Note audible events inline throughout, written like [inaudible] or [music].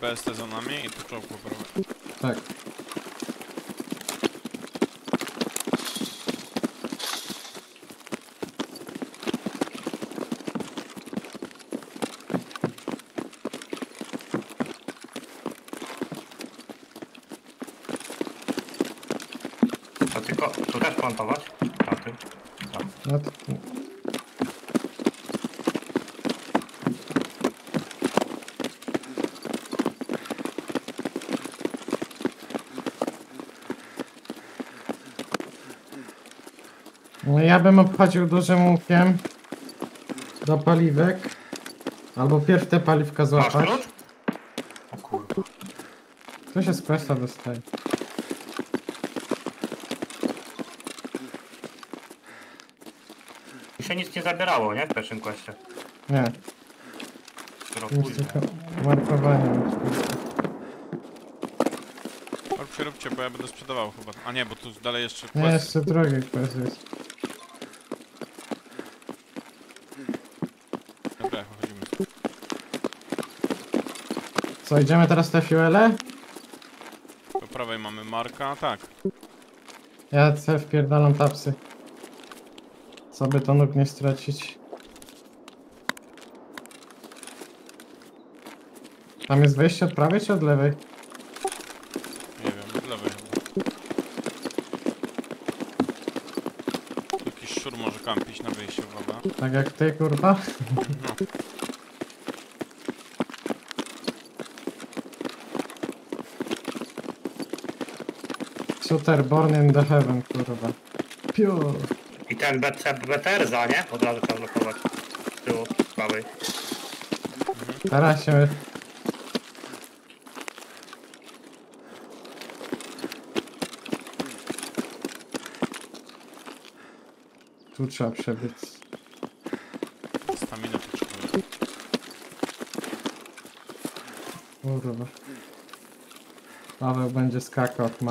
BST za nami i tu czołg po prawej. Tak. To tylko, tu też plantować? A ty? Tak. No to... No ja bym obchodził dużym łukiem do paliwek. Albo pierw te paliwka Masz złapać. klucz? O kurwa. To się z questa dostaje. Mi się nic nie zabierało, nie? W pierwszym questie. Nie, później. tylko markowanie. Róbcie, róbcie, bo ja będę sprzedawał chyba. A nie, bo tu dalej jeszcze Nie, quest. jeszcze drugi quest jest. Dobra, chodzimy. Co, idziemy teraz te fuele? Po prawej mamy Marka, tak. Ja se wpierdalam tapsy. Co by to nóg nie stracić. Tam jest wejście od prawej czy od lewej? Nie wiem, od lewej chyba. Jakiś szur może kampić na wyjściu, uwaga. Tak jak ty, kurwa. No. Shooter born in the heaven, kurwa. Pure. I ten BC, BTR za, nie? Od razu trzeba blokować. Z tyłu, z prawej. Teraz się... Tu trzeba przebyć. Staminę potrzebuję. Kurwa. Paweł będzie skakał jak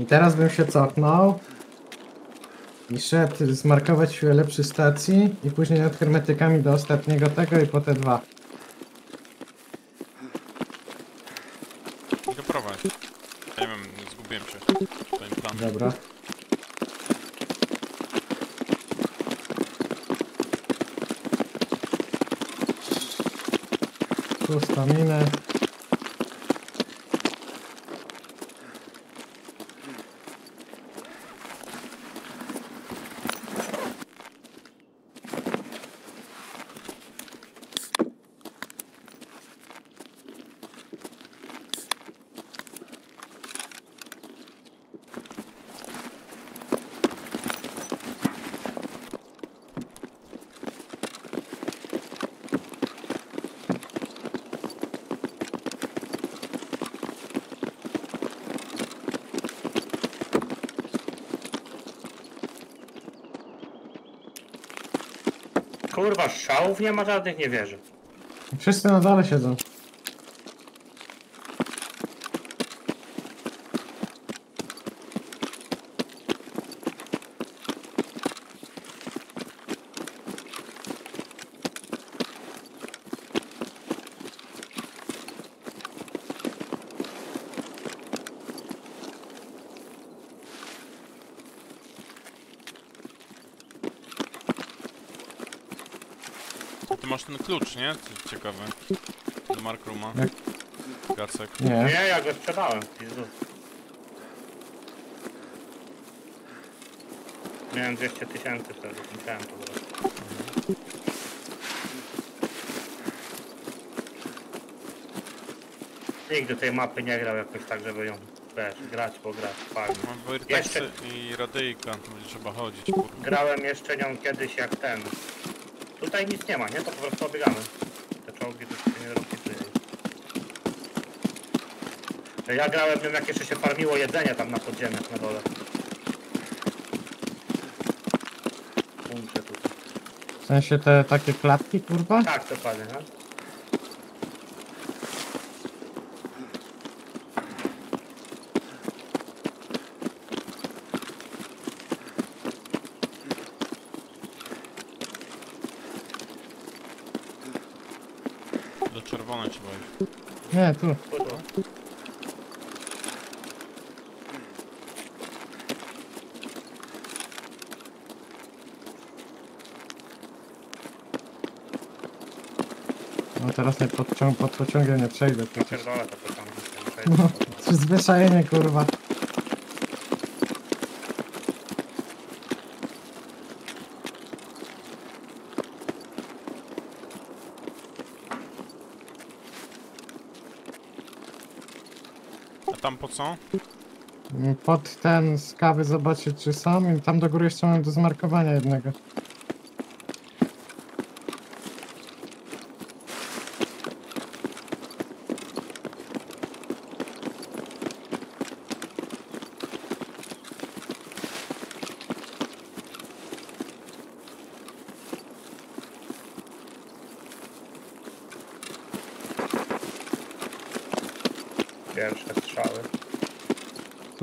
I teraz bym się cofnął i szedł zmarkować fuele przy stacji i później nad hermetykami do ostatniego tego i po te dwa. Mogę prowadzić. Ja nie wiem, zgubiłem się. w Twoim planie. Dobra. Tu staminę. Kurwa, strzałów nie ma żadnych, nie wierzę. Wszyscy na dole siedzą. Ty masz ten klucz, nie? Ty- Ciekawe. Do Markruma. Jak? Gacek. Nie. Nie, ja go sprzedałem. Jezus. Miałem 200 tysięcy wtedy, musiałem to zrobić. Nigdy tej mapy nie grał jakoś tak, żeby ją wiesz, grać, pograć, fajnie. Mam Vertexy i radyjka, to będzie trzeba chodzić, kurwa. Grałem jeszcze nią kiedyś jak ten. Tutaj nic nie ma, nie? To po prostu obiegamy. Te czołgi to się nie rozpisują. Ja grałem nią jak jeszcze się farmiło jedzenie tam na podziemiach na dole. Punkty tutaj. W sensie te takie klatki, kurwa? Tak, dokładnie, no. stronę trzeba iść. Nie, tu. No teraz nie podciąg pod pociągiem nie przejdę przecież. Pierdolę to pociągi. No, [laughs] przyzwyczajenie kurwa. A tam po co? Pod ten z kawy zobaczyć czy są i tam do góry jeszcze mam do zmarkowania jednego. Pierwsze strzały.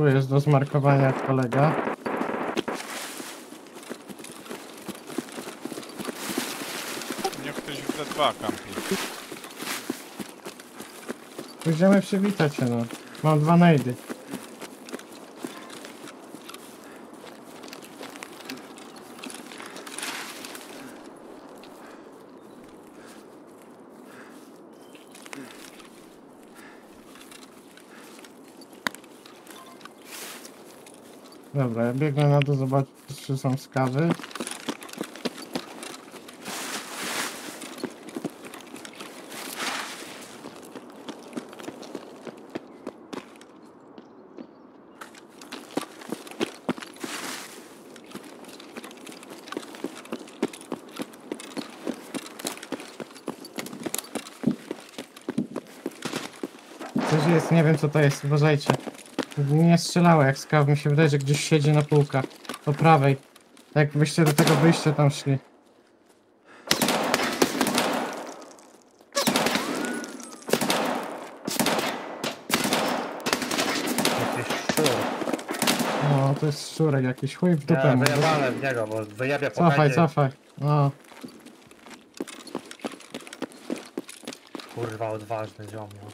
Tu jest do zmarkowania kolega. Mnie ktoś w D2 kampi. Pójdziemy przywitać się no. Mam dwa najdy. Dobra, ja biegnę na dół zobaczyć czy są skawy. Coś jest, nie wiem co to jest, uważajcie. Nie strzelało jak skaw, mi się wydaje, że gdzieś siedzi na półkach. Po prawej. Jak byście do tego wyjścia tam szli. Jakiś szczur. No, to jest szczurek jakiś, chuj w dupę. Mu. wyjebane w niego, bo wyjebie po Cofaj, headzie. cofaj. No, Kurwa, odważny ziomio.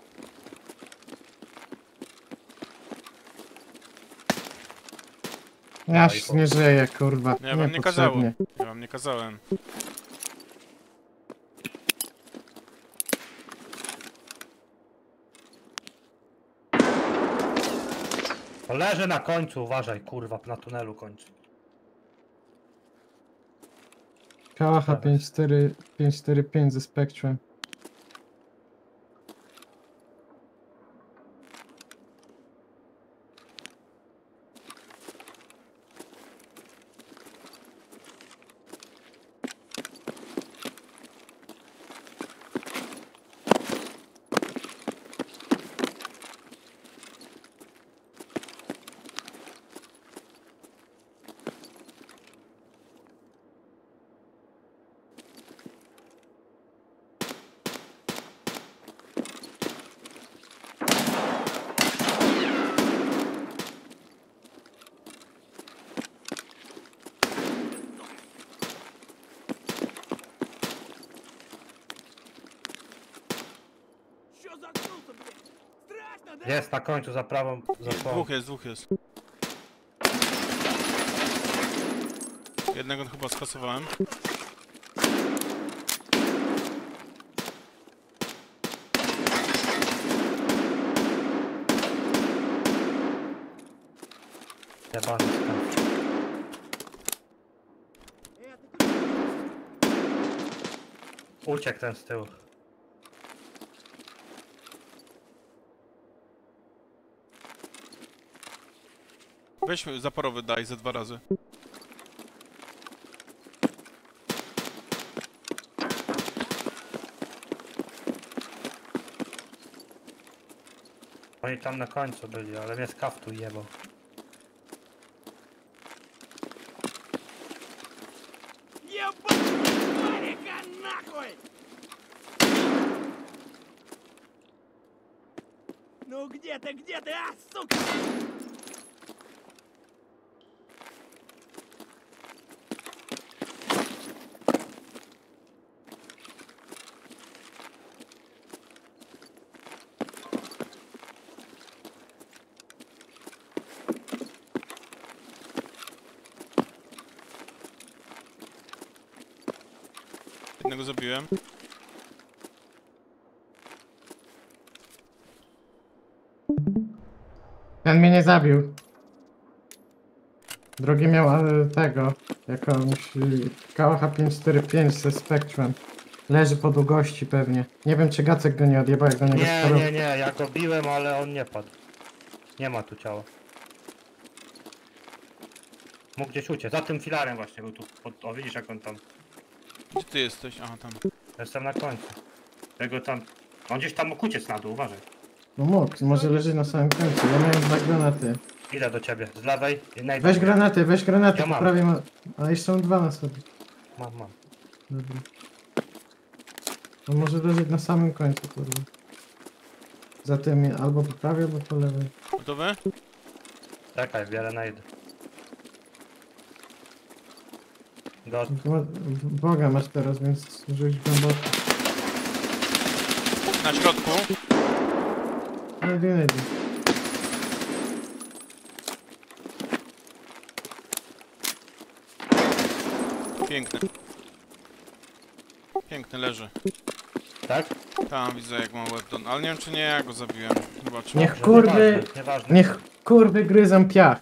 Ja i się nie żyję, kurwa. Nie, wam nie kazało. Niepotrzebnie. Ja wam nie kazałem. To leży na końcu, uważaj, kurwa, na tunelu końcu. Kałacha 54 545 ze Spectrum. Jest na końcu, za prawą, za prawą. Dwóch jest, dwóch jest. Jednego chyba skasowałem. Jebany skarb. Uciekł ten z tyłu. Weź zaporowy daj ze dwa razy. Oni tam na końcu byli, ale mnie z kaftu jebał. Ебать, тварика нахуй! Ну где ты, где ты, а, сука? Jednego zabiłem. Ten mnie nie zabił. Drugi miał e, tego, jakąś y, Kałacha 545 ze Spectrum. Leży po długości pewnie. Nie wiem czy Gacek go nie odjebał, jak do niego Nie, nie, nie, ja go biłem, ale on nie padł. Nie ma tu ciała. Mógł gdzieś uciec. Za tym filarem właśnie był tu. Pod, o widzisz jak on tam. Gdzie ty jesteś? Aha, tam. Jestem na końcu. Tego tam. On gdzieś tam mógł uciec na dół, uważaj. No mógł, może leży na samym końcu. Ja miałem dwa granaty. Idę do ciebie. Z lewej. Weź granaty, weź granaty, Ja mam. prawie ma... A jeszcze są dwa na sobie. Mam, mam. Dobra. On może leżeć na samym końcu, kurwa. Za tym albo po prawej, albo po lewej. Gotowy? Czekaj, wiele najdę. Boga masz teraz, więc rzuć głęboko. Na środku. Nie wiem. Piękny. Piękny leży. Tak? Tam widzę jak ma webdon, ale nie wiem czy nie ja go zabiłem. Zobaczmy. Niech kurwy, Nieważne, nieważne. niech kurwy gryzą piach.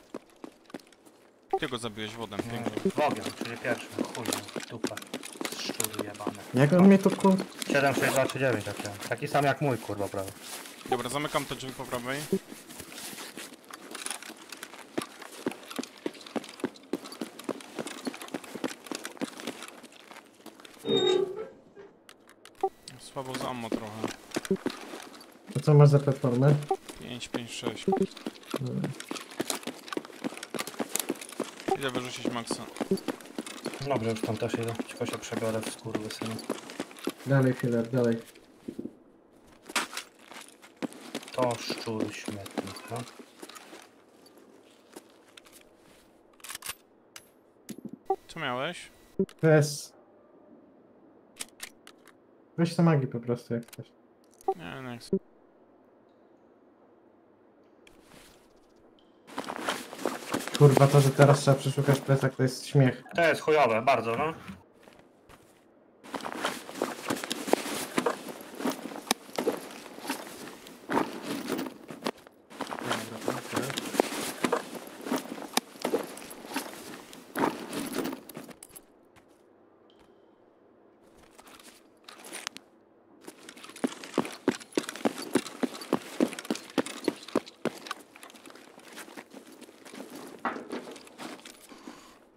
Ty go zabiłeś wodą, pięknie. W ogień, czyli pierwszy. Chuj, dupa. Szczury jebane. Jak on mnie tu kur... 7, 6, 2, 3, 9 tak miałem. Taki sam jak mój, kurwa, prawie. Dobra, zamykam te drzwi po prawej. Słabo za ammo trochę. To co masz za platformę? 5, 5, 6. Dobra. Ile wyrzucić maksa? Dobrze, już tam też idę. Tylko się przebiorę w skurwy synu. Dalej, filar, dalej. To szczur śmietnik, no. Co miałeś? To jest... Weź to magii po prostu jak ktoś. Nie, nie chcę. Kurwa, to, że teraz trzeba przeszukać plecak, to jest śmiech. To jest chujowe, bardzo, no.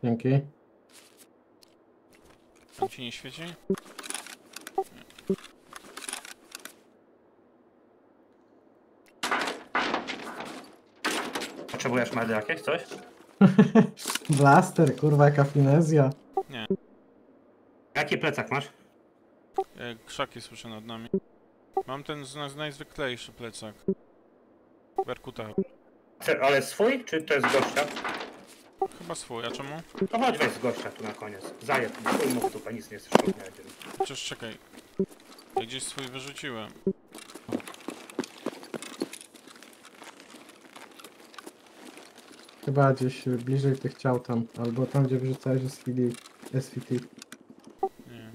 Dzięki. Tam ci nie świeci? Potrzebujesz medy jakieś, coś? [laughs] Blaster, kurwa, jaka finezja. Nie. Jaki plecak masz? E, krzaki słyszę nad nami. Mam ten z, z najzwyklejszy plecak. Berkuta. Ale swój, czy to jest gościa? Chyba swój, a czemu? To chodź weź z gościa tu na koniec. Zajeb, chuj mu dupę, nic nie będzie. Chociaż czekaj. Ja gdzieś swój wyrzuciłem. Chyba gdzieś bliżej tych ciał tam, albo tam, gdzie wrzucałeś SVD. SVT. Nie.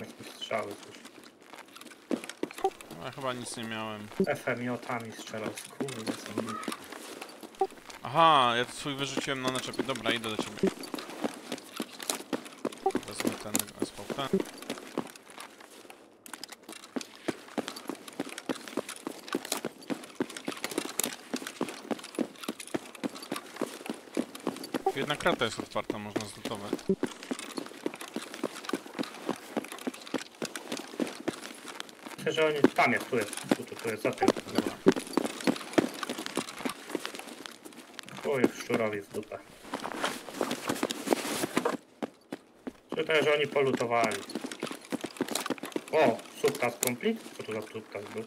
Jakieś strzały, coś. No, ja chyba nic nie miałem. FMJ-ami strzelał, kurde, są Aha, ja swój wyrzuciłem na naczepie. Dobra, idę do ciebie. Wezmę ten SVT. Jedna krata jest otwarta, można zlutować. Myślę, że oni... Tam jest, tu jest, tu, tu, tu jest, za tym. Dobra. Szczurowi w dupę. Czytaj, że oni polutowali. O, subtas complete? Co to za subtas był?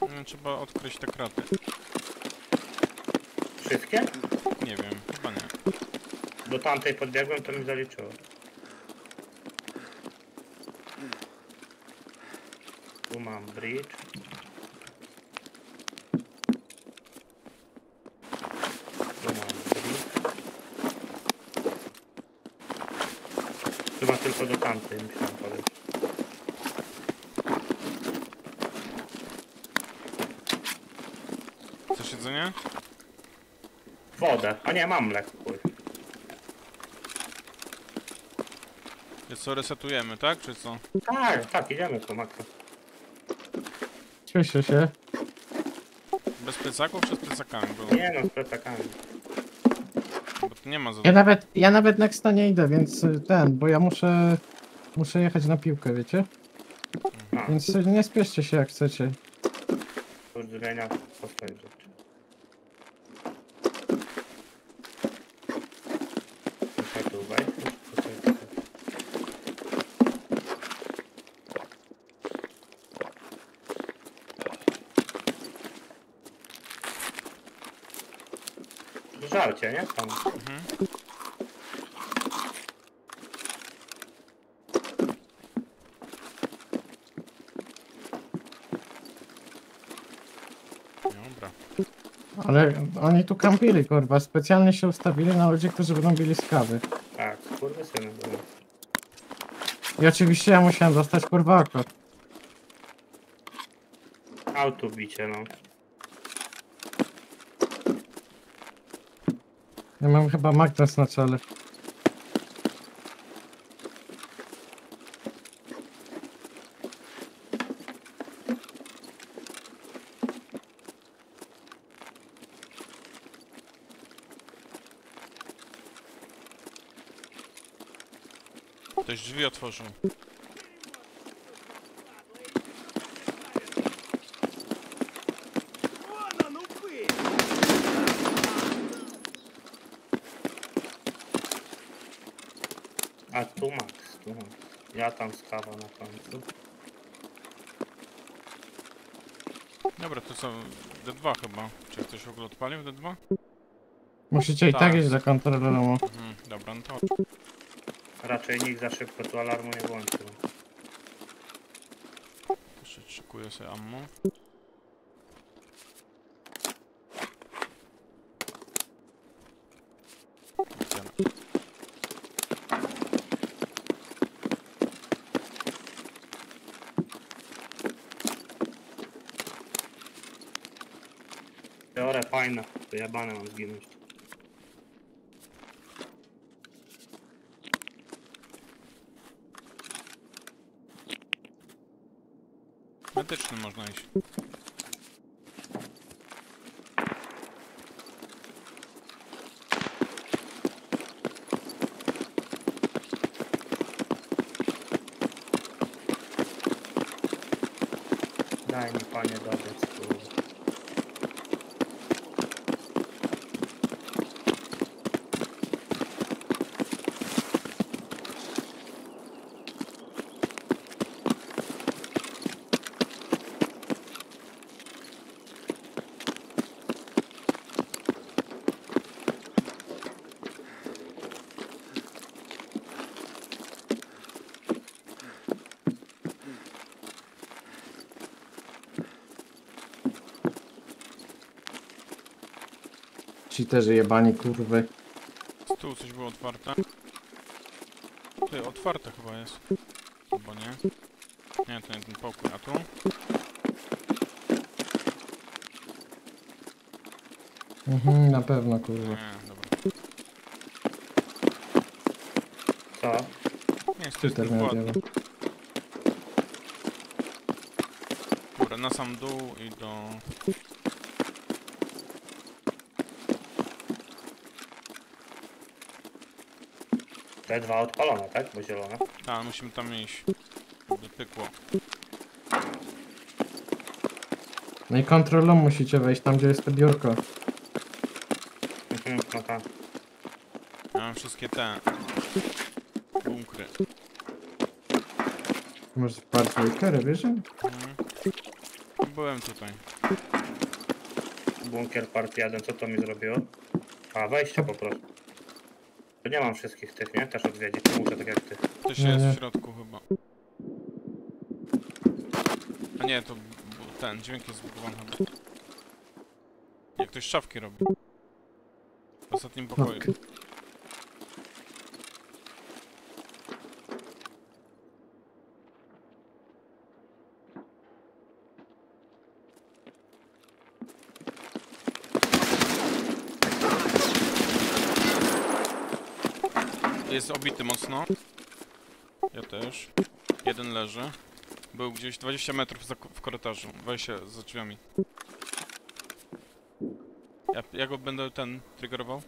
No, trzeba odkryć te kraty. Wszystkie? Nie wiem, chyba nie. Do tamtej podbiegłem, to mi zaliczyło. Tu mam bridge. Tu mam bridge. Chyba tylko do tamtej musiałem podejść. Chcesz jedzenie? Wodę. A nie, mam mleko. chuj. Jest co, resetujemy, tak? Czy co? Tak, tak, idziemy po makro. Cieszę się. Bez plecaków czy z plecakami? Bo, Nie no, z plecakami. Nie ma za Ja nawet, ja nawet nexta nie idę, więc y, ten, bo ja muszę, muszę jechać na piłkę, wiecie? A, Więc nie spieszcie się jak chcecie. zmienia postać rzeczy. Tutaj tu wejść, tutaj, tutaj. Żarcie, nie? Tam. Mhm. Dobra. Ale oni tu kampili, kurwa. Specjalnie się ustawili na ludzi, którzy będą bili z kawy. Tak, kurde syny były. I oczywiście ja musiałem dostać kurwa oko. Auto bicie, no. Ja mam chyba magnes na czele. Ktoś drzwi otworzył. Ja tam skawa na końcu. Dobra, to co? D2 chyba. Czy ktoś w ogóle odpalił D2? Musicie i tak Tak. iść do kontroleru. Mhm, dobra, no to Raczej nikt za szybko tu alarmu nie włączył. jeszcze szykuję sobie ammo. Teoria fajna, wyjebane mam zginąć. Medyczny można iść. Ci też jebani kurwy. Z tyłu coś było otwarte. Ty, otwarte chyba jest. Albo nie. Nie, to nie ten pokój. A tu? Mhm, na pewno kurwa. Nie, dobra. Co? Nie, jest to jest. Dobra, na sam dół i do... Te dwa odpalone, tak? Bo zielone. A, musimy tam iść. By pykło. No i kontrolą musicie wejść tam, gdzie jest to biurko. Mhm, no tak. Ja mam wszystkie te... Bunkry. Może parę dwójkę, wiesz? Mhm. Byłem tutaj. Bunkier part 1, co to mi zrobiło? A, wejście po prostu. Nie mam wszystkich tych, nie? Też odwiedzić, nie muszę tak jak ty. Ktoś Nie, jest nie. w środku chyba. A nie, to ten dźwięk jest zbudowany chyba. Jak ktoś szafki robi. W ostatnim pokoju. Okej. Jest obity mocno. Ja też. Jeden leży. Był gdzieś 20 metrów za, w korytarzu. Weź się za drzwiami. Ja, ja go będę ten triggerował.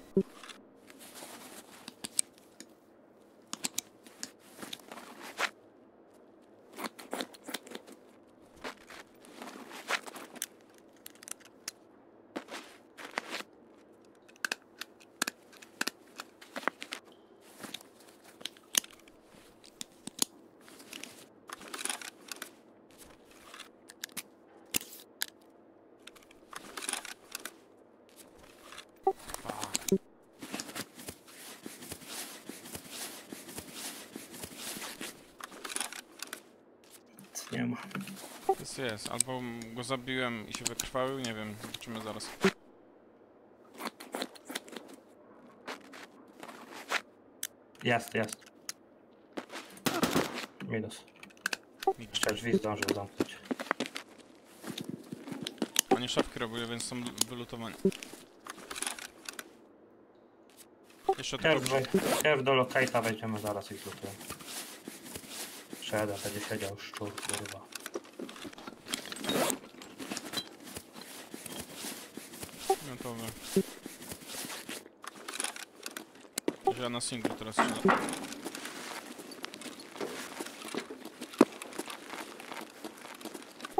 Nie ma. Jest, jest. Albo go zabiłem i się wykrwawił, nie wiem. Zobaczymy zaraz. Jest, jest. Minus. Jeszcze drzwi zdążył zamknąć. Oni szafki robiły, więc są wylutowani. Jeszcze tylko... Pierw, do lokate'a wejdziemy zaraz i zlutujemy. Przeda, będzie siedział szczur, kurwa. Gotowe. Ja na singlu teraz strzelam.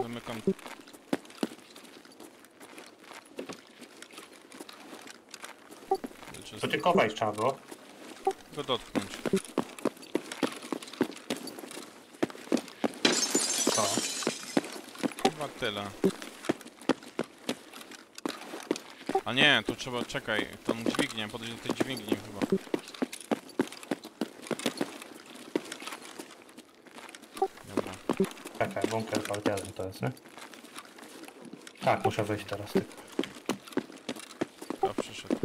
Zamykam. Czy To ty kopać trzeba było. go dotknąć. To. Chyba tyle. A nie, tu trzeba, czekaj, tą dźwignię, podejść do tej dźwigni chyba. Dobra. Czekaj, bunker partiazm to jest, nie? Tak, muszę wyjść teraz. Tylko. A, przyszedł.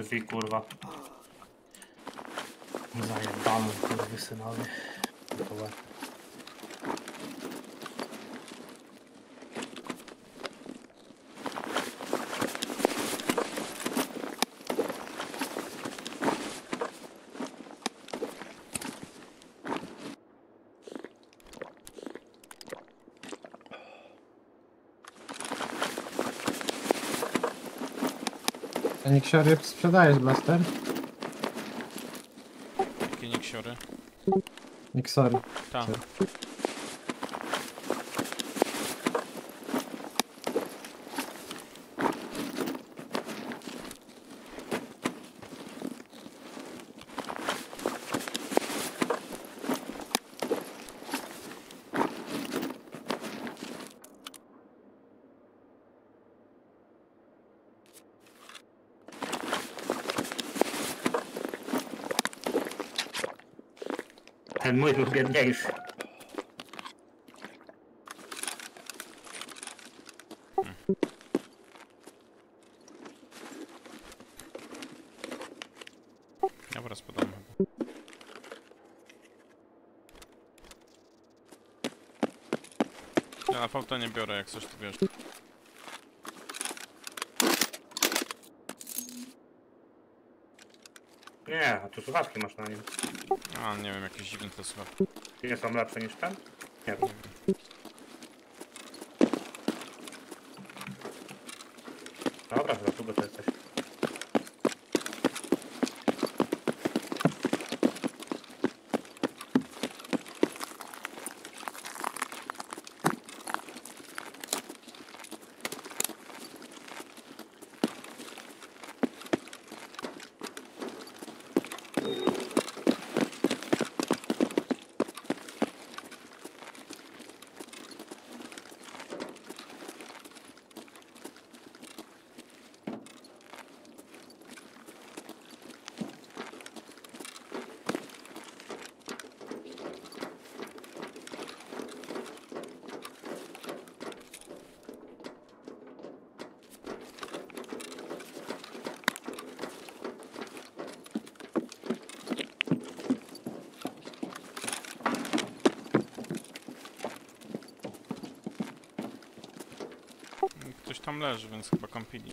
Drzwi, kurwa. Zajebany, kurwy synowie. Gotowe. A nie ksiary sprzedajesz blaster? Jakie nieksiory? Miksory. Tak. Ten mój był biedniejszy. Dobra, chyba. Ja na fauta nie biorę, jak coś tu wiesz. Nie, a tu słuchawki masz na nim. A, nie wiem, jakieś dziwne te słuchawki. Nie są lepsze niż ten? Nie wiem. Tam leży, więc chyba kąpili.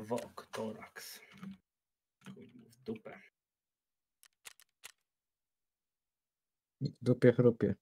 Wok, toraks. Chuj mu w dupę. Dupie chrupie.